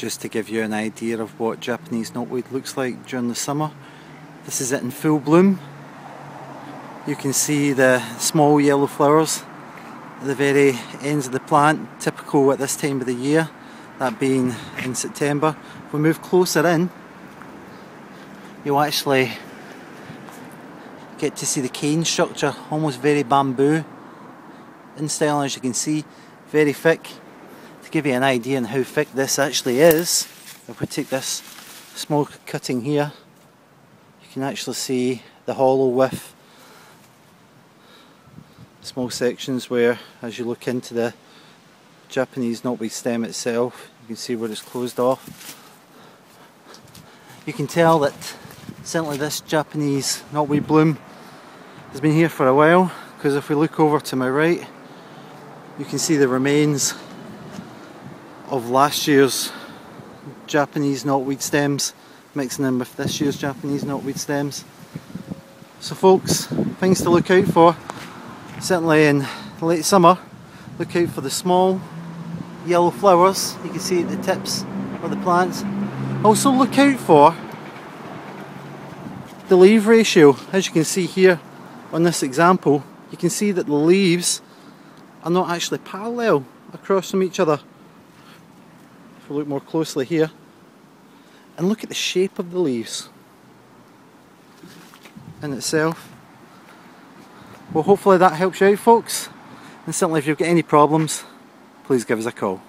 just to give you an idea of what Japanese knotweed looks like during the summer. This is it in full bloom. You can see the small yellow flowers at the very ends of the plant, typical at this time of the year, that being in September. If we move closer in, you'll actually get to see the cane structure, almost very bamboo in style as you can see, very thick to give you an idea on how thick this actually is, if we take this small cutting here, you can actually see the hollow with small sections where, as you look into the Japanese knotweed stem itself, you can see where it's closed off. You can tell that certainly this Japanese knotweed bloom has been here for a while because if we look over to my right you can see the remains of last year's Japanese knotweed stems mixing them with this year's Japanese knotweed stems. So folks, things to look out for, certainly in late summer, look out for the small yellow flowers you can see at the tips of the plants. Also look out for the leaf ratio, as you can see here on this example, you can see that the leaves are not actually parallel across from each other we look more closely here and look at the shape of the leaves in itself. Well hopefully that helps you out folks and certainly if you've got any problems please give us a call.